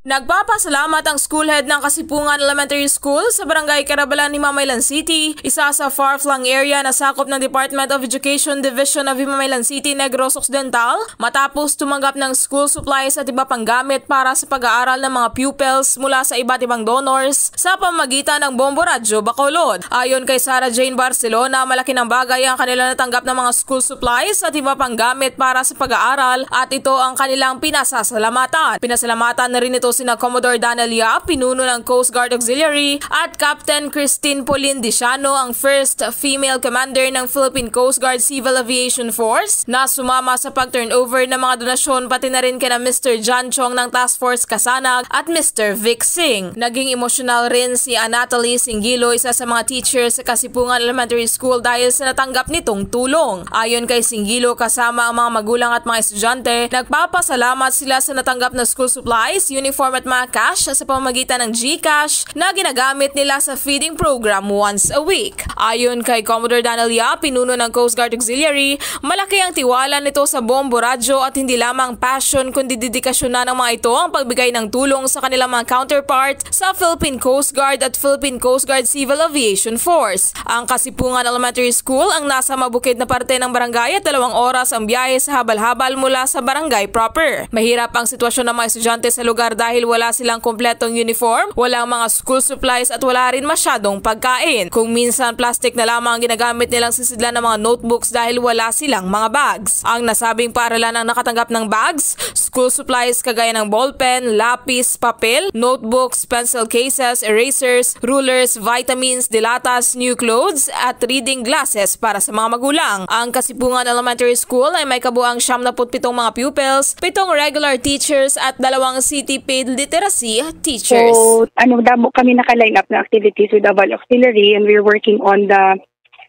Nagpapasalamat ang school head ng Kasipungan Elementary School sa Barangay Carabalan ni Mamaylan City, isa sa far-flung area na sakop ng Department of Education Division of Mamaylan City, Negros Occidental, matapos tumanggap ng school supplies at iba pang gamit para sa pag-aaral ng mga pupils mula sa iba't ibang donors sa pamagitan ng Bombo Radyo Bacolod. Ayon kay Sarah Jane Barcelona, malaki ng bagay ang kanila natanggap ng mga school supplies at iba pang gamit para sa pag-aaral at ito ang kanilang pinasasalamatan. Pinasalamatan na rin ito sina Commodore Daniel Yap, pinuno ng Coast Guard Auxiliary, at Captain Christine Pauline Diciano, ang first female commander ng Philippine Coast Guard Civil Aviation Force, na sumama sa pag-turnover ng mga donasyon pati na rin kina Mr. John Chong ng Task Force Kasanag at Mr. Vic Singh. Naging emosyonal rin si Anatoly Singilo, isa sa mga teachers sa Kasipungan Elementary School dahil sa natanggap nitong tulong. Ayon kay Singilo, kasama ang mga magulang at mga estudyante, nagpapasalamat sila sa natanggap na school supplies, uniform uniform at mga cash sa pamamagitan ng GCash na ginagamit nila sa feeding program once a week. Ayon kay Commodore Daniel Yap, pinuno ng Coast Guard Auxiliary, malaki ang tiwala nito sa Bombo Radyo at hindi lamang passion kundi dedikasyon na ng mga ito ang pagbigay ng tulong sa kanilang mga counterpart sa Philippine Coast Guard at Philippine Coast Guard Civil Aviation Force. Ang Kasipungan Elementary School ang nasa mabukid na parte ng barangay at dalawang oras ang biyahe sa habal-habal mula sa barangay proper. Mahirap ang sitwasyon ng mga estudyante sa lugar dahil dahil wala silang kompletong uniform, walang mga school supplies at wala rin masyadong pagkain. Kung minsan plastic na lamang ang ginagamit nilang sisidlan ng mga notebooks dahil wala silang mga bags. Ang nasabing paaralan ang nakatanggap ng bags, school supplies kagaya ng ballpen, lapis, papel, notebooks, pencil cases, erasers, rulers, vitamins, dilatas, new clothes at reading glasses para sa mga magulang. Ang Kasipungan Elementary School ay may kabuang 77 mga pupils, 7 regular teachers at dalawang CTP grade literacy teachers. So, ano, damo kami naka-line up na activities with Aval Auxiliary and we're working on the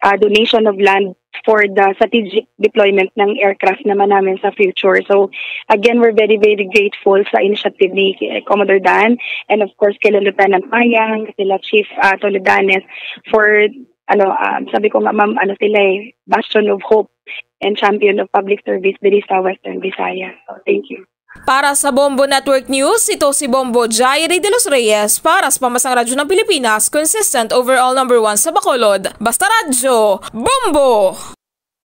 uh, donation of land for the strategic deployment ng aircraft naman namin sa future. So, again, we're very, very grateful sa initiative ni Commodore Dan and of course kay Lieutenant Mayang, sila Chief uh, Toledanes for, ano, um, sabi ko nga, ma'am, ano sila eh, bastion of hope and champion of public service diri sa Western Visayas. So, thank you. Para sa Bombo Network News, ito si Bombo Jairi de los Reyes para sa Pamasang Radyo ng Pilipinas, consistent overall number 1 sa Bacolod. Basta Radyo, Bombo!